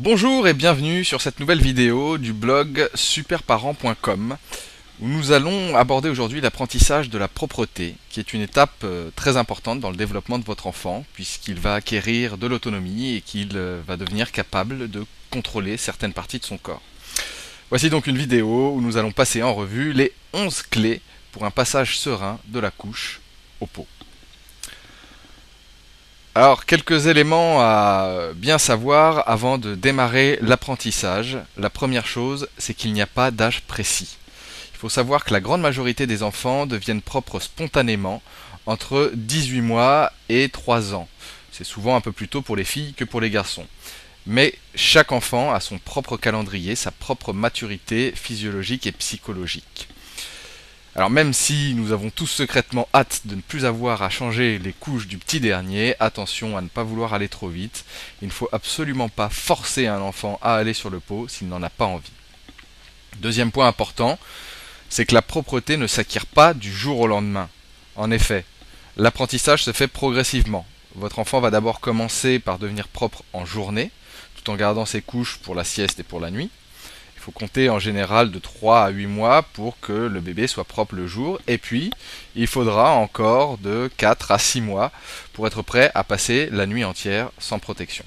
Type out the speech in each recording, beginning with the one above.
Bonjour et bienvenue sur cette nouvelle vidéo du blog superparent.com où nous allons aborder aujourd'hui l'apprentissage de la propreté qui est une étape euh, très importante dans le développement de votre enfant puisqu'il va acquérir de l'autonomie et qu'il euh, va devenir capable de contrôler certaines parties de son corps. Voici donc une vidéo où nous allons passer en revue les 11 clés pour un passage serein de la couche au pot. Alors, quelques éléments à bien savoir avant de démarrer l'apprentissage. La première chose, c'est qu'il n'y a pas d'âge précis. Il faut savoir que la grande majorité des enfants deviennent propres spontanément entre 18 mois et 3 ans. C'est souvent un peu plus tôt pour les filles que pour les garçons. Mais chaque enfant a son propre calendrier, sa propre maturité physiologique et psychologique. Alors même si nous avons tous secrètement hâte de ne plus avoir à changer les couches du petit dernier, attention à ne pas vouloir aller trop vite. Il ne faut absolument pas forcer un enfant à aller sur le pot s'il n'en a pas envie. Deuxième point important, c'est que la propreté ne s'acquiert pas du jour au lendemain. En effet, l'apprentissage se fait progressivement. Votre enfant va d'abord commencer par devenir propre en journée, tout en gardant ses couches pour la sieste et pour la nuit compter en général de 3 à 8 mois pour que le bébé soit propre le jour. Et puis, il faudra encore de 4 à 6 mois pour être prêt à passer la nuit entière sans protection.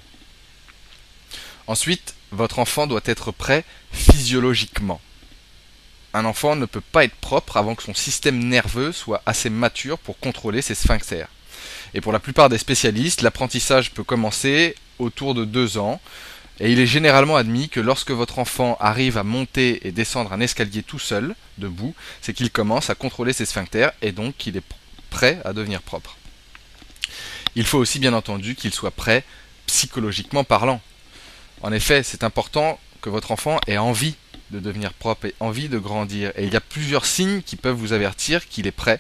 Ensuite, votre enfant doit être prêt physiologiquement. Un enfant ne peut pas être propre avant que son système nerveux soit assez mature pour contrôler ses sphincters. Et pour la plupart des spécialistes, l'apprentissage peut commencer autour de 2 ans, et il est généralement admis que lorsque votre enfant arrive à monter et descendre un escalier tout seul, debout, c'est qu'il commence à contrôler ses sphincters et donc qu'il est prêt à devenir propre. Il faut aussi bien entendu qu'il soit prêt psychologiquement parlant. En effet, c'est important que votre enfant ait envie de devenir propre et envie de grandir. Et il y a plusieurs signes qui peuvent vous avertir qu'il est prêt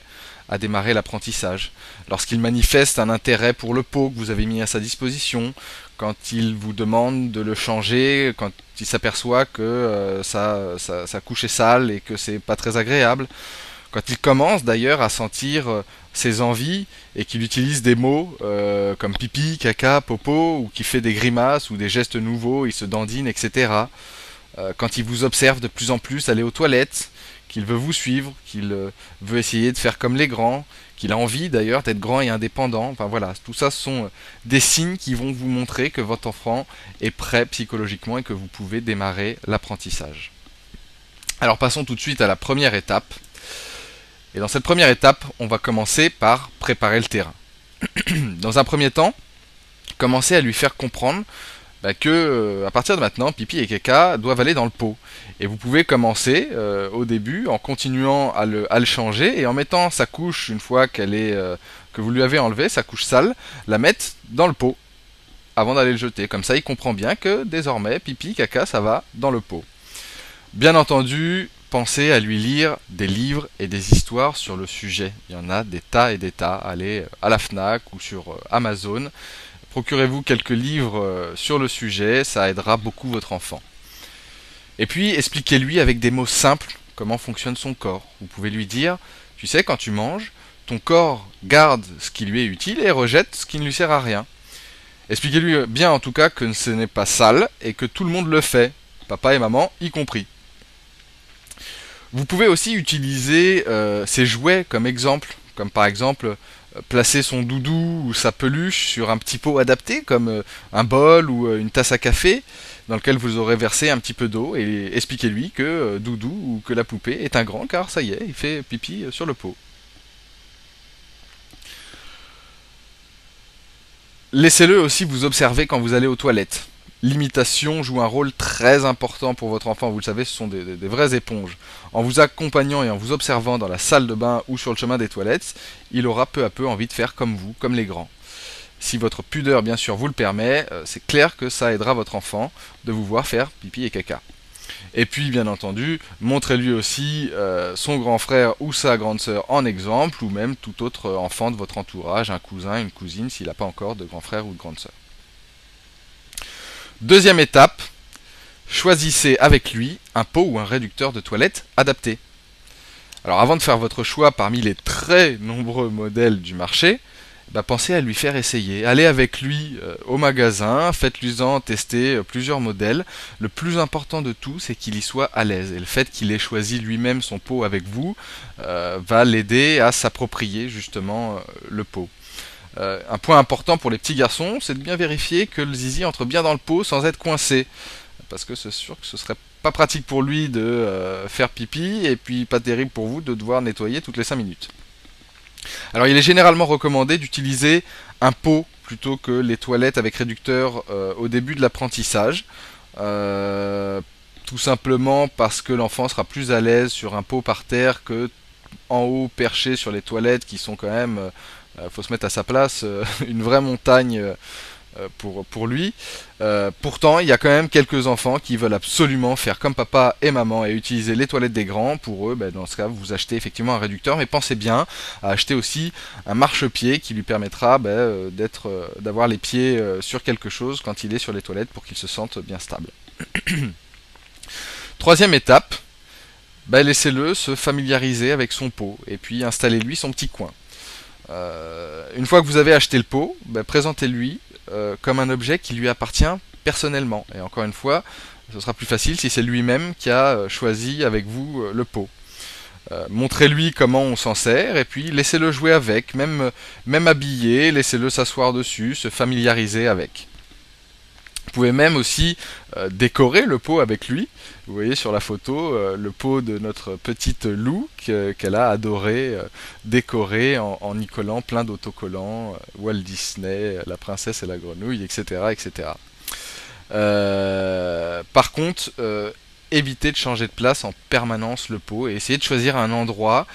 à démarrer l'apprentissage. Lorsqu'il manifeste un intérêt pour le pot que vous avez mis à sa disposition, quand il vous demande de le changer, quand il s'aperçoit que euh, sa, couche est sale et que c'est pas très agréable, quand il commence d'ailleurs à sentir euh, ses envies et qu'il utilise des mots euh, comme pipi, caca, popo, ou qui fait des grimaces ou des gestes nouveaux, il se dandine, etc. quand il vous observe de plus en plus aller aux toilettes, qu'il veut vous suivre, qu'il veut essayer de faire comme les grands, qu'il a envie d'ailleurs d'être grand et indépendant. Enfin voilà, tout ça sont euh, des signes qui vont vous montrer que votre enfant est prêt psychologiquement et que vous pouvez démarrer l'apprentissage. Alors passons tout de suite à la première étape. Et dans cette première étape, on va commencer par préparer le terrain. dans un premier temps, commencer à lui faire comprendre bah, que euh, à partir de maintenant, pipi et caca doivent aller dans le pot. Et vous pouvez commencer euh, au début en continuant à le, changer et en mettant sa couche une fois qu'elle est euh, que vous lui avez enlevé sa couche sale, la mettre dans le pot avant d'aller le jeter. Comme ça, il comprend bien que désormais, pipi, caca, ça va dans le pot. Bien entendu, pensez à lui lire des livres et des histoires sur le sujet. Il y en a des tas et des tas. Allez à la FNAC ou sur Amazon Procurez-vous quelques livres euh, sur le sujet, ça aidera beaucoup votre enfant. Et puis, expliquez-lui avec des mots simples comment fonctionne son corps. Vous pouvez lui dire, tu sais, quand tu manges, ton corps garde ce qui lui est utile et rejette ce qui ne lui sert à rien. Expliquez-lui bien en tout cas que ce n'est pas sale et que tout le monde le fait, papa et maman y compris. Vous pouvez aussi utiliser euh, ces jouets comme exemple, comme par exemple placer son doudou ou sa peluche sur un petit pot adapté comme euh, un bol ou euh, une tasse à café dans lequel vous aurez versé un petit peu d'eau et expliquez-lui que euh, doudou ou que la poupée est un grand car ça y est, il fait pipi sur le pot. Laissez-le aussi vous observer quand vous allez aux toilettes l'imitation joue un rôle très important pour votre enfant. Vous le savez, ce sont des, vraies éponges. En vous accompagnant et en vous observant dans la salle de bain ou sur le chemin des toilettes, il aura peu à peu envie de faire comme vous, comme les grands. Si votre pudeur, bien sûr, vous le permet, euh, c'est clair que ça aidera votre enfant de vous voir faire pipi et caca. Et puis, bien entendu, montrez-lui aussi euh, son grand frère ou sa grande sœur en exemple, ou même tout autre enfant de votre entourage, un cousin, une cousine, s'il n'a pas encore de grand frère ou de grande sœur. Deuxième étape, choisissez avec lui un pot ou un réducteur de toilette adapté. Alors avant de faire votre choix parmi les très nombreux modèles du marché, bah, pensez à lui faire essayer. Allez avec lui euh, au magasin, faites-lui-en tester euh, plusieurs modèles. Le plus important de tout, c'est qu'il y soit à l'aise. Et le fait qu'il ait choisi lui-même son pot avec vous euh, va l'aider à s'approprier justement le pot. Un point important pour les petits garçons, c'est de bien vérifier que le zizi entre bien dans le pot sans être coincé. Parce que c'est sûr que ce serait pas pratique pour lui de faire pipi et puis pas terrible pour vous de devoir nettoyer toutes les 5 minutes. Alors il est généralement recommandé d'utiliser un pot plutôt que les toilettes avec réducteur euh, au début de l'apprentissage. Euh, tout simplement parce que l'enfant sera plus à l'aise sur un pot par terre que en haut perché sur les toilettes qui sont quand même, euh, faut se mettre à sa place, une vraie montagne euh, pour, pour lui. Euh, pourtant, il y a quand même quelques enfants qui veulent absolument faire comme papa et maman et utiliser les toilettes des grands. Pour eux, ben, dans ce cas, vous achetez effectivement un réducteur, mais pensez bien à acheter aussi un marchepied qui lui permettra ben, euh, d'être, d'avoir les pieds sur quelque chose quand il est sur les toilettes pour qu'il se sente bien stable. Troisième étape, ben, laissez-le se familiariser avec son pot et puis installez-lui son petit coin. Une fois que vous avez acheté le pot, présentez-lui euh, comme un objet qui lui appartient personnellement. Et encore une fois, ce sera plus facile si c'est lui-même qui a euh, choisi avec vous euh, le pot. Montrez-lui comment on s'en sert et puis laissez-le jouer avec, même, même habillé, laissez-le s'asseoir dessus, se familiariser avec. Vous pouvez même aussi euh, décorer le pot avec lui. Vous voyez sur la photo euh, le pot de notre petite Lou qu'elle a adoré euh, décorer en, y collant plein d'autocollants, Walt Disney, la princesse et la grenouille, etc. etc. par contre, évitez de changer de place en permanence le pot et essayez de choisir un endroit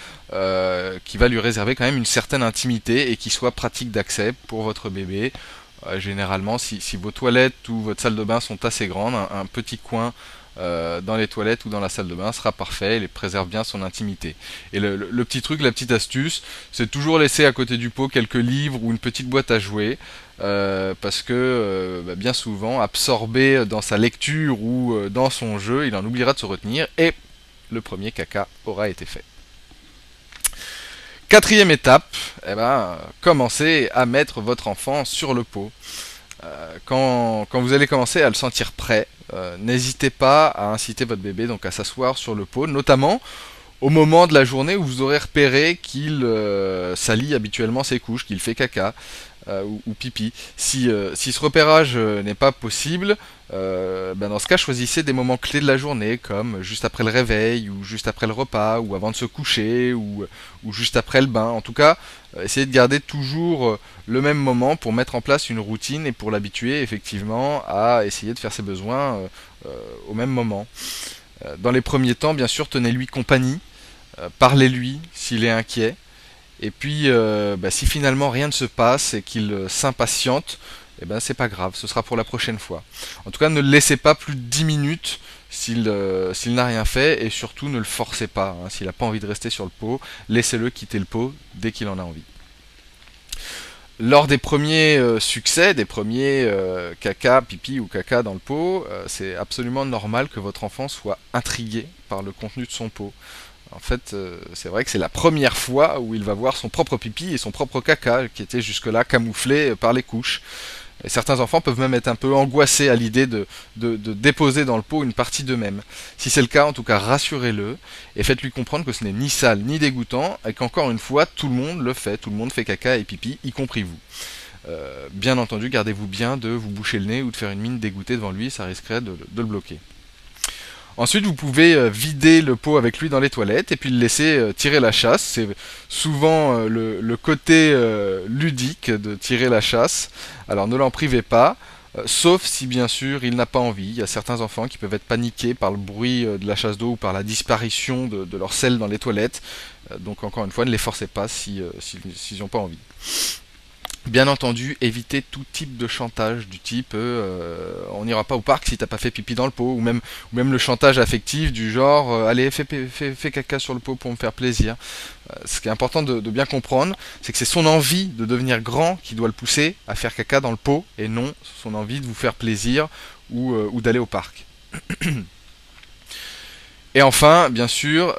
qui va lui réserver quand même une certaine intimité et qui soit pratique d'accès pour votre bébé généralement, si, vos toilettes ou votre salle de bain sont assez grandes, un, petit coin euh, dans les toilettes ou dans la salle de bain sera parfait et préserve bien son intimité. Et le, petit truc, la petite astuce, c'est toujours laisser à côté du pot quelques livres ou une petite boîte à jouer. Euh, parce que euh, bah, bien souvent, absorbé dans sa lecture ou dans son jeu, il en oubliera de se retenir et le premier caca aura été fait. Quatrième étape, eh ben, commencez à mettre votre enfant sur le pot. Euh, quand, vous allez commencer à le sentir prêt, euh, n'hésitez pas à inciter votre bébé donc à s'asseoir sur le pot, notamment au moment de la journée où vous aurez repéré qu'il euh, salit habituellement ses couches, qu'il fait caca. Euh, ou, pipi. Si, euh, si ce repérage euh, n'est pas possible, ben dans ce cas, choisissez des moments clés de la journée, comme juste après le réveil, ou juste après le repas, ou avant de se coucher, ou, ou juste après le bain. En tout cas, essayez de garder toujours le même moment pour mettre en place une routine et pour l'habituer effectivement à essayer de faire ses besoins au même moment. Dans les premiers temps, bien sûr, tenez-lui compagnie, parlez-lui s'il est inquiet. Et puis, euh, bah, si finalement rien ne se passe et qu'il euh, s'impatiente, eh ben c'est pas grave, ce sera pour la prochaine fois. En tout cas, ne le laissez pas plus de 10 minutes euh, s'il n'a rien fait et surtout ne le forcez pas. Hein. S'il n'a pas envie de rester sur le pot, laissez-le quitter le pot dès qu'il en a envie. Lors des premiers succès, des premiers caca, pipi ou caca dans le pot, c'est absolument normal que votre enfant soit intrigué par le contenu de son pot. En fait, euh, c'est vrai que c'est la première fois où il va voir son propre pipi et son propre caca, qui étaient jusque-là camouflés par les couches. Et certains enfants peuvent même être un peu angoissés à l'idée de, déposer dans le pot une partie d'eux-mêmes. Si c'est le cas, en tout cas, rassurez-le et faites-lui comprendre que ce n'est ni sale ni dégoûtant et qu'encore une fois, tout le monde le fait, tout le monde fait caca et pipi, y compris vous. Euh, bien entendu, gardez-vous bien de vous boucher le nez ou de faire une mine dégoûtée devant lui, ça risquerait de le bloquer. Ensuite, vous pouvez euh, vider le pot avec lui dans les toilettes et puis le laisser euh, tirer la chasse. C'est souvent euh, le, côté ludique de tirer la chasse. Alors ne l'en privez pas, sauf si bien sûr il n'a pas envie. Il y a certains enfants qui peuvent être paniqués par le bruit de la chasse d'eau ou par la disparition de, leur sel dans les toilettes. donc encore une fois, ne les forcez pas s'ils n'ont pas envie. Bien entendu, évitez tout type de chantage du type euh, on n'ira pas au parc si t'as pas fait pipi dans le pot, ou même, ou même le chantage affectif du genre euh, allez fais, fais, caca sur le pot pour me faire plaisir. Euh, ce qui est important de, bien comprendre, c'est que c'est son envie de devenir grand qui doit le pousser à faire caca dans le pot, et non son envie de vous faire plaisir ou d'aller au parc. et enfin, bien sûr,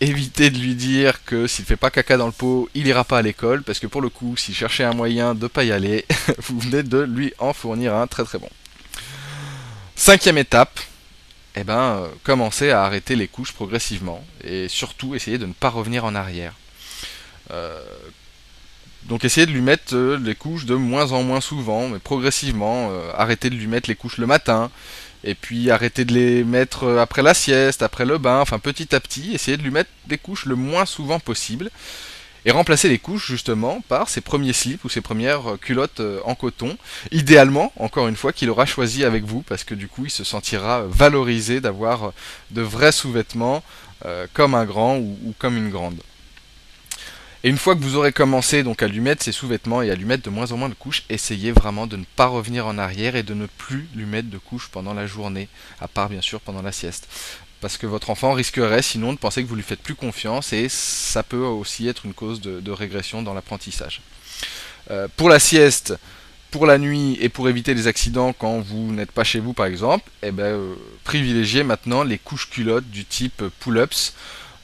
évitez de lui dire que s'il fait pas caca dans le pot, il ira pas à l'école, parce que pour le coup, s'il cherchait un moyen de pas y aller, vous venez de lui en fournir un très très bon. Cinquième étape, eh ben, euh, commencez à arrêter les couches progressivement, et surtout essayez de ne pas revenir en arrière. Euh, donc essayez de lui mettre euh, les couches de moins en moins souvent, mais progressivement. arrêtez de lui mettre les couches le matin, et puis arrêtez de les mettre euh, après la sieste, après le bain, enfin petit à petit, essayez de lui mettre des couches le moins souvent possible. Et remplacer les couches justement par ses premiers slips ou ses premières euh, culottes euh, en coton. Idéalement, encore une fois, qu'il aura choisi avec vous, parce que du coup il se sentira valorisé d'avoir de vrais sous-vêtements comme un grand ou comme une grande. Et une fois que vous aurez commencé donc à lui mettre ses sous-vêtements et à lui mettre de moins en moins de couches, essayez vraiment de ne pas revenir en arrière et de ne plus lui mettre de couches pendant la journée, à part bien sûr pendant la sieste. Parce que votre enfant risquerait sinon de penser que vous lui faites plus confiance et ça peut aussi être une cause de, régression dans l'apprentissage. Euh, pour la sieste, pour la nuit et pour éviter les accidents quand vous n'êtes pas chez vous par exemple, eh ben, euh, privilégiez maintenant les couches culottes du type pull-ups.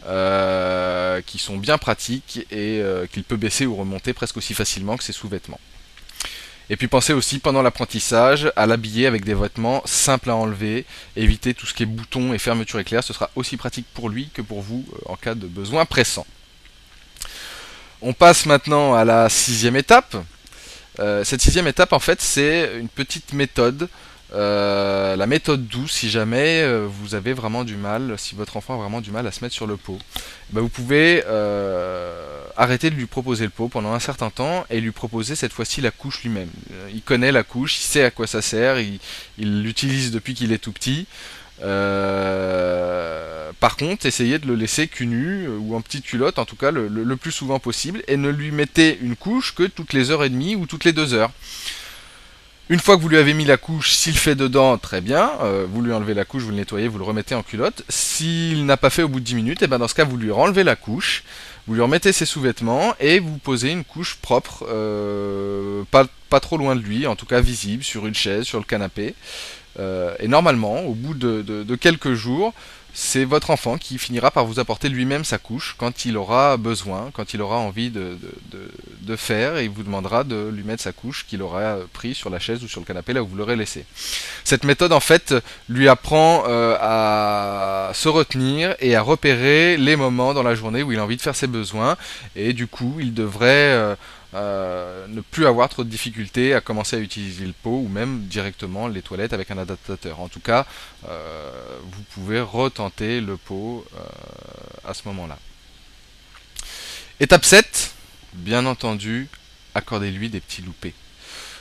Euh, qui sont bien pratiques et euh, qu'il peut baisser ou remonter presque aussi facilement que ses sous-vêtements. Et puis pensez aussi pendant l'apprentissage à l'habiller avec des vêtements simples à enlever, éviter tout ce qui est boutons et fermeture éclair, ce sera aussi pratique pour lui que pour vous euh, en cas de besoin pressant. On passe maintenant à la sixième étape. cette sixième étape en fait c'est une petite méthode euh, la méthode douce, si jamais euh, vous avez vraiment du mal, si votre enfant a vraiment du mal à se mettre sur le pot, eh ben, vous pouvez euh, arrêter de lui proposer le pot pendant un certain temps et lui proposer cette fois-ci la couche lui-même. Il connaît la couche, il sait à quoi ça sert, il l'utilise depuis qu'il est tout petit. par contre, essayez de le laisser cul nu ou en petite culotte, en tout cas le, le, plus souvent possible, et ne lui mettez une couche que toutes les heures et demie ou toutes les deux heures. Une fois que vous lui avez mis la couche, s'il fait dedans, très bien. Euh, vous lui enlevez la couche, vous le nettoyez, vous le remettez en culotte. S'il n'a pas fait au bout de 10 minutes, et eh ben dans ce cas, vous lui renlevez la couche, vous lui remettez ses sous-vêtements et vous posez une couche propre, euh, pas, pas, trop loin de lui, en tout cas visible, sur une chaise, sur le canapé. Euh, et normalement, au bout de quelques jours, c'est votre enfant qui finira par vous apporter lui-même sa couche quand il aura besoin, quand il aura envie de, faire, et il vous demandera de lui mettre sa couche qu'il aura pris sur la chaise ou sur le canapé là où vous l'aurez laissé. Cette méthode en fait lui apprend euh, à se retenir et à repérer les moments dans la journée où il a envie de faire ses besoins, et du coup il devrait... Euh, euh, ne plus avoir trop de difficultés à commencer à utiliser le pot ou même directement les toilettes avec un adaptateur. En tout cas, euh, vous pouvez retenter le pot euh, à ce moment-là. Étape 7, bien entendu, accordez-lui des petits loupés.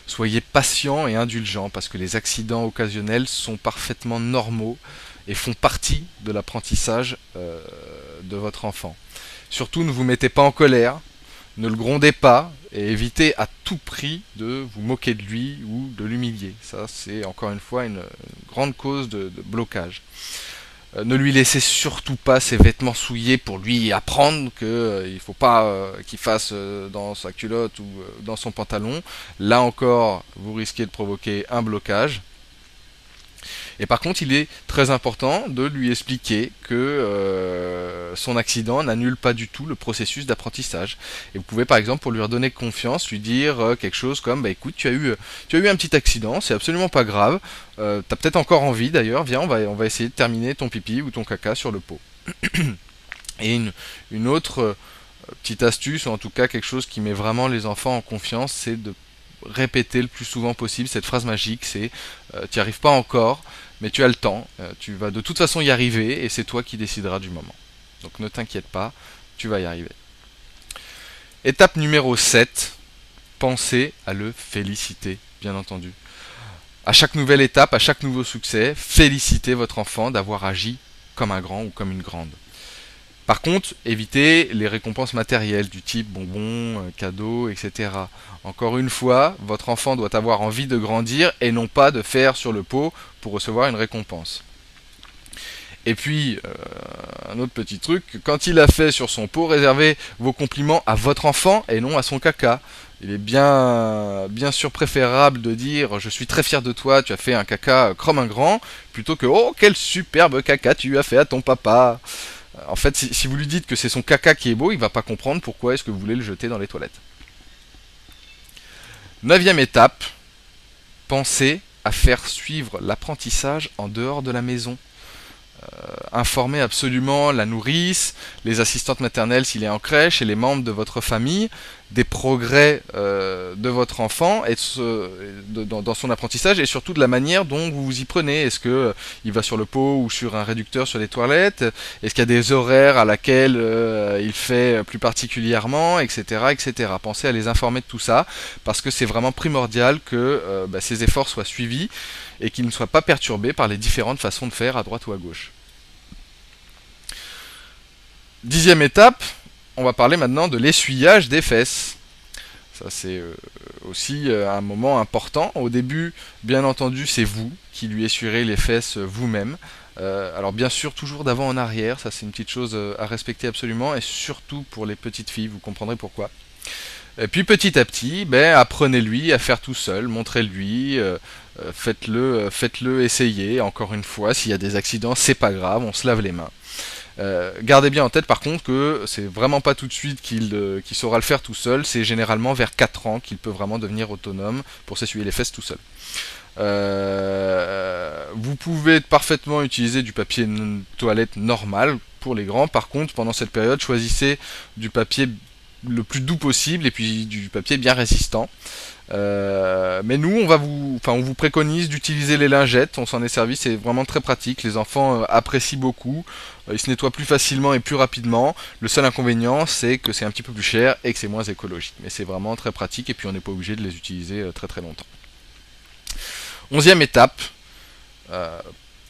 Soyez patient et indulgent parce que les accidents occasionnels sont parfaitement normaux et font partie de l'apprentissage de votre enfant. Surtout ne vous mettez pas en colère, ne le grondez pas et évitez à tout prix de vous moquer de lui ou de l'humilier. Ça, c'est encore une fois une, grande cause de, blocage. Euh, ne lui laissez surtout pas ses vêtements souillés pour lui apprendre qu'il euh, ne faut pas euh, qu'il fasse dans sa culotte ou dans son pantalon. Là encore, vous risquez de provoquer un blocage. Et par contre, il est très important de lui expliquer que euh, son accident n'annule pas du tout le processus d'apprentissage. Et vous pouvez par exemple, pour lui redonner confiance, lui dire euh, quelque chose comme bah écoute, tu as eu, tu as eu un petit accident, c'est absolument pas grave. Euh, tu as peut-être encore envie d'ailleurs. Viens, on va, on va essayer de terminer ton pipi ou ton caca sur le pot. Et une, une autre petite astuce, ou en tout cas quelque chose qui met vraiment les enfants en confiance, c'est de répéter le plus souvent possible cette phrase magique, c'est tu n'y arrives pas encore, mais tu as le temps, euh, tu vas de toute façon y arriver et c'est toi qui décideras du moment. Donc ne t'inquiète pas, tu vas y arriver. Étape numéro 7, pensez à le féliciter, bien entendu. À chaque nouvelle étape, à chaque nouveau succès, félicitez votre enfant d'avoir agi comme un grand ou comme une grande. Par contre, évitez les récompenses matérielles du type bonbons, euh, cadeaux, etc. Encore une fois, votre enfant doit avoir envie de grandir et non pas de faire sur le pot pour recevoir une récompense. Et puis, euh, un autre petit truc, quand il a fait sur son pot, réservez vos compliments à votre enfant et non à son caca. Il est bien, bien sûr préférable de dire je suis très fier de toi, tu as fait un caca comme un grand, plutôt que oh quel superbe caca tu as fait à ton papa. En fait, si, vous lui dites que c'est son caca qui est beau, il va pas comprendre pourquoi est-ce que vous voulez le jeter dans les toilettes. Neuvième étape, pensez à faire suivre l'apprentissage en dehors de la maison. Euh, informer absolument la nourrice, les assistantes maternelles s'il est en crèche et les membres de votre famille des progrès euh, de votre enfant et dans, son apprentissage et surtout de la manière dont vous vous y prenez. Est-ce que euh, il va sur le pot ou sur un réducteur sur les toilettes? Est-ce qu'il y a des horaires à laquelle il fait plus particulièrement, etc., etc. Pensez à les informer de tout ça parce que c'est vraiment primordial que bah, ces efforts soient suivis et qu'ils ne soient pas perturbés par les différentes façons de faire à droite ou à gauche. Dixième étape, on va parler maintenant de l'essuyage des fesses. Ça c'est euh, aussi euh, un moment important. Au début, bien entendu, c'est vous qui lui essuierez les fesses vous-même. Euh, alors bien sûr, toujours d'avant en arrière, ça c'est une petite chose à respecter absolument, et surtout pour les petites filles, vous comprendrez pourquoi. Et puis petit à petit, ben, apprenez-lui à faire tout seul, montrez-lui, faites-le, faites-le essayer. Encore une fois, s'il y a des accidents, c'est pas grave, on se lave les mains. Euh, gardez bien en tête par contre que c'est vraiment pas tout de suite euh, qu'il saura le faire tout seul, c'est généralement vers 4 ans qu'il peut vraiment devenir autonome pour s'essuyer les fesses tout seul. Euh, vous pouvez parfaitement utiliser du papier toilette normal pour les grands, par contre pendant cette période choisissez du papier le plus doux possible et puis du papier bien résistant. Euh, mais nous, on va vous, enfin, on vous préconise d'utiliser les lingettes. On s'en est servi, c'est vraiment très pratique. Les enfants euh, apprécient beaucoup. Euh, ils se nettoient plus facilement et plus rapidement. Le seul inconvénient, c'est que c'est un petit peu plus cher et que c'est moins écologique. Mais c'est vraiment très pratique et puis on n'est pas obligé de les utiliser très très longtemps. Onzième étape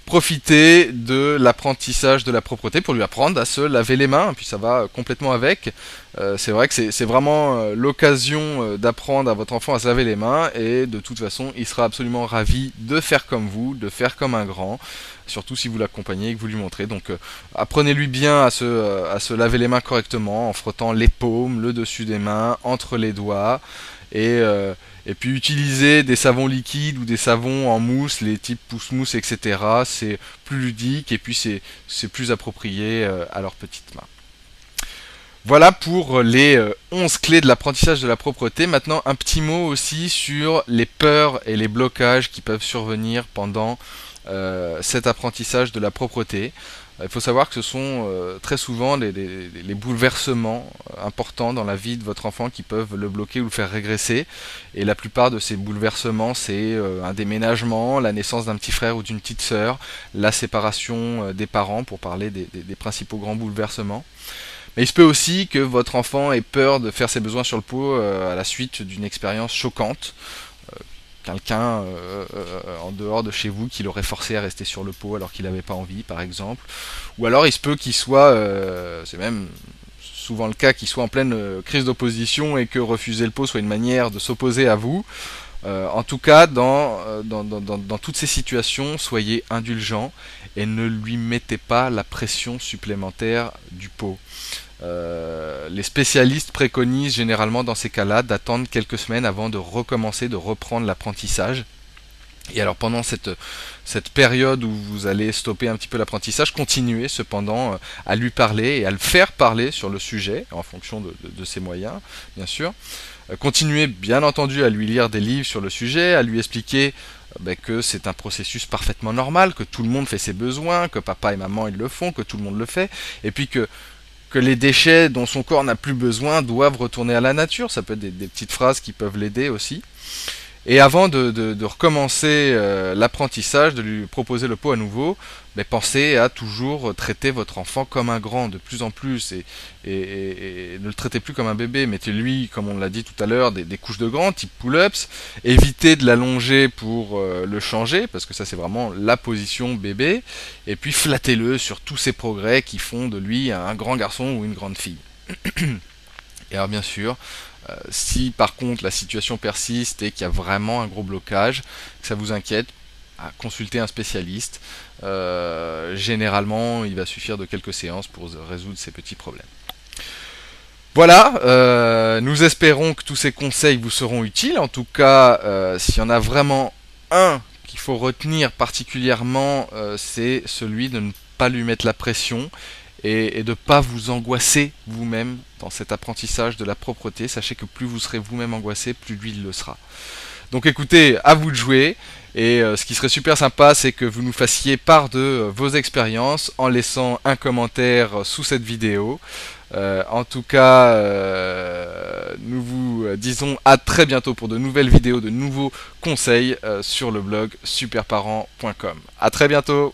profiter de l'apprentissage de la propreté pour lui apprendre à se laver les mains, puis ça va complètement avec. Euh, c'est vrai que c'est vraiment euh, l'occasion euh, d'apprendre à votre enfant à se laver les mains, et de toute façon, il sera absolument ravi de faire comme vous, de faire comme un grand, surtout si vous l'accompagnez et que vous lui montrez. Donc apprenez-lui bien à se, à se laver les mains correctement en frottant les paumes, le dessus des mains, entre les doigts, et et puis utiliser des savons liquides ou des savons en mousse, les types pousse-mousse, etc. C'est plus ludique et puis c'est plus approprié euh, à leurs petites mains. Voilà pour les 11 euh, clés de l'apprentissage de la propreté. Maintenant, un petit mot aussi sur les peurs et les blocages qui peuvent survenir pendant euh, cet apprentissage de la propreté. Il faut savoir que ce sont euh, très souvent les, bouleversements euh, importants dans la vie de votre enfant qui peuvent le bloquer ou le faire régresser. Et la plupart de ces bouleversements, c'est euh, un déménagement, la naissance d'un petit frère ou d'une petite sœur, la séparation des parents, pour parler des, des, principaux grands bouleversements. Mais il se peut aussi que votre enfant ait peur de faire ses besoins sur le pot à la suite d'une expérience choquante quelqu'un euh, euh, en dehors de chez vous qui l'aurait forcé à rester sur le pot alors qu'il n'avait pas envie, par exemple. Ou alors il se peut qu'il soit, euh, c'est même souvent le cas, qu'il soit en pleine crise d'opposition et que refuser le pot soit une manière de s'opposer à vous. en tout cas, dans, dans, dans, toutes ces situations, soyez indulgents et ne lui mettez pas la pression supplémentaire du pot. Euh, les spécialistes préconisent généralement dans ces cas-là d'attendre quelques semaines avant de recommencer, de reprendre l'apprentissage. Et alors pendant cette, cette période où vous allez stopper un petit peu l'apprentissage, continuez cependant euh, à lui parler et à le faire parler sur le sujet, en fonction de, ses moyens, bien sûr. Euh, continuez bien entendu à lui lire des livres sur le sujet, à lui expliquer ben, que c'est un processus parfaitement normal, que tout le monde fait ses besoins, que papa et maman ils le font, que tout le monde le fait, et puis que que les déchets dont son corps n'a plus besoin doivent retourner à la nature. Ça peut être des, petites phrases qui peuvent l'aider aussi. Et avant de, recommencer euh, l'apprentissage, de lui proposer le pot à nouveau, mais pensez à toujours traiter votre enfant comme un grand de plus en plus et, ne le traitez plus comme un bébé. Mettez-lui, comme on l'a dit tout à l'heure, des, couches de grands, type pull-ups. Évitez de l'allonger pour euh, le changer, parce que ça c'est vraiment la position bébé. Et puis flattez-le sur tous ses progrès qui font de lui un grand garçon ou une grande fille. et alors bien sûr, euh, si par contre la situation persiste et qu'il y a vraiment un gros blocage, que ça vous inquiète, consulter un spécialiste. Euh, généralement, il va suffire de quelques séances pour résoudre ces petits problèmes. Voilà, euh, nous espérons que tous ces conseils vous seront utiles. En tout cas, s'il y en a vraiment un qu'il faut retenir particulièrement, c'est celui de ne pas lui mettre la pression et, de ne pas vous angoisser vous-même dans cet apprentissage de la propreté. Sachez que plus vous serez vous-même angoissé, plus lui le sera. Donc écoutez, à vous de jouer. Et euh, ce qui serait super sympa, c'est que vous nous fassiez part de euh, vos expériences en laissant un commentaire sous cette vidéo. Euh, en tout cas, nous vous disons à très bientôt pour de nouvelles vidéos, de nouveaux conseils sur le blog superparent.com. À très bientôt